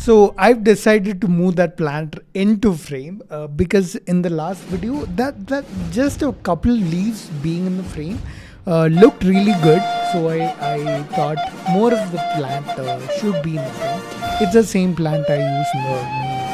So I've decided to move that plant into frame uh, because in the last video that that just a couple leaves being in the frame uh, looked really good. So I, I thought more of the plant uh, should be in the frame. It's the same plant I use in the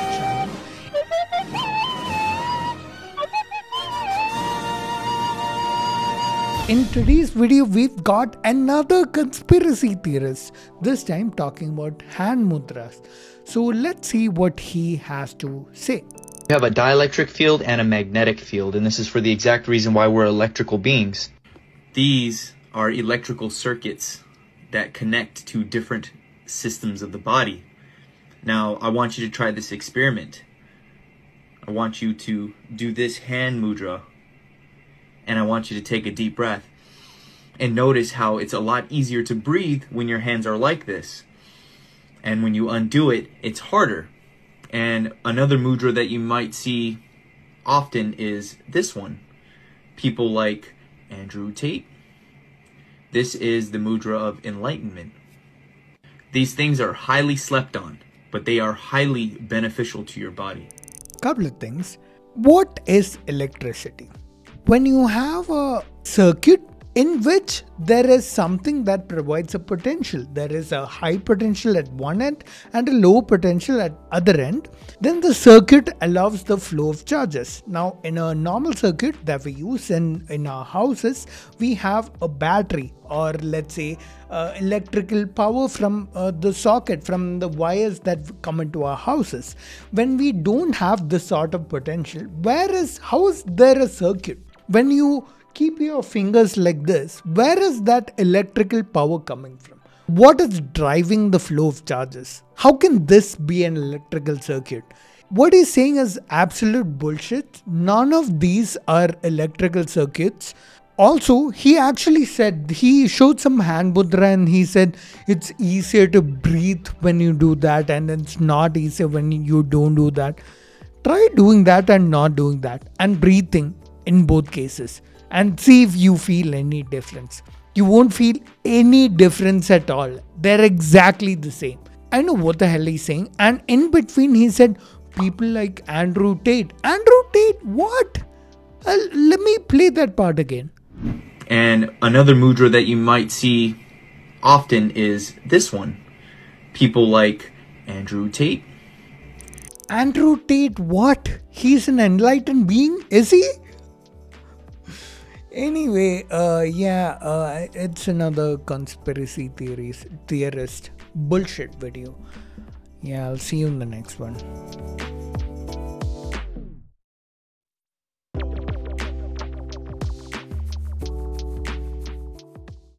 In today's video, we've got another conspiracy theorist, this time talking about hand mudras. So let's see what he has to say. We have a dielectric field and a magnetic field, and this is for the exact reason why we're electrical beings. These are electrical circuits that connect to different systems of the body. Now, I want you to try this experiment. I want you to do this hand mudra, and I want you to take a deep breath. And notice how it's a lot easier to breathe when your hands are like this. And when you undo it, it's harder. And another mudra that you might see often is this one. People like Andrew Tate. This is the mudra of enlightenment. These things are highly slept on, but they are highly beneficial to your body. Couple of things. What is electricity? When you have a circuit in which there is something that provides a potential there is a high potential at one end and a low potential at other end then the circuit allows the flow of charges. Now in a normal circuit that we use in in our houses we have a battery or let's say uh, electrical power from uh, the socket from the wires that come into our houses. When we don't have this sort of potential where is how is there a circuit when you keep your fingers like this, where is that electrical power coming from? What is driving the flow of charges? How can this be an electrical circuit? What he's saying is absolute bullshit. None of these are electrical circuits. Also, he actually said he showed some hand mudra and he said it's easier to breathe when you do that and it's not easier when you don't do that. Try doing that and not doing that and breathing in both cases and see if you feel any difference. You won't feel any difference at all. They're exactly the same. I know what the hell he's saying. And in between, he said, people like Andrew Tate. Andrew Tate, what? Uh, let me play that part again. And another mudra that you might see often is this one. People like Andrew Tate. Andrew Tate, what? He's an enlightened being? Is he? Anyway, uh, yeah, uh, it's another conspiracy theories theorist bullshit video. Yeah, I'll see you in the next one.